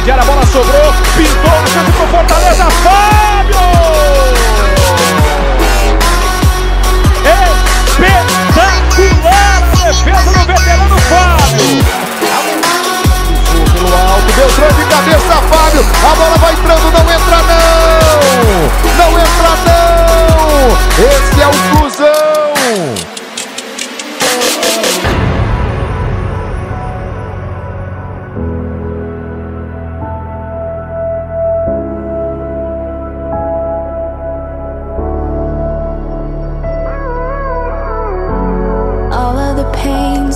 Intermediária a bola sobrou, pintou no chute pro Fortaleza, Fábio! Espetacular a defesa do veterano Fábio! Pelo alto, Beltrão de cabeça, Fábio. A bola vai entrando, não entra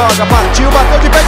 Quiroga partiu, bateu de pé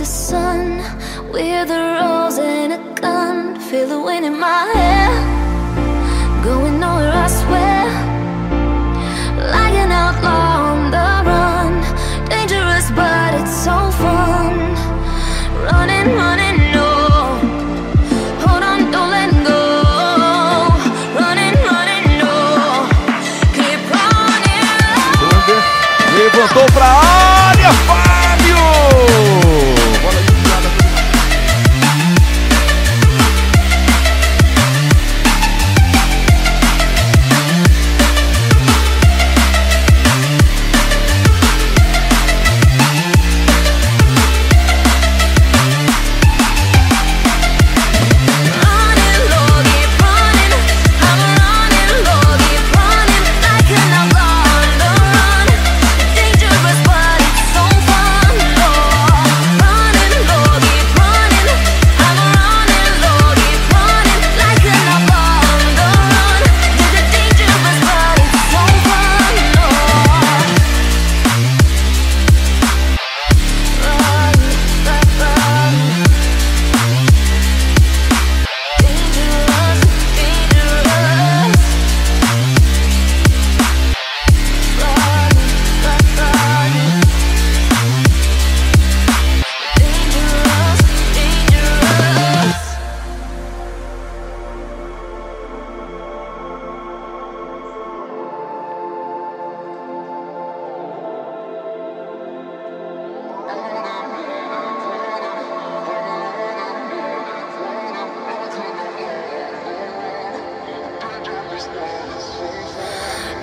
the sun with a rose and a gun. Feel the wind in my hair, going nowhere. I swear,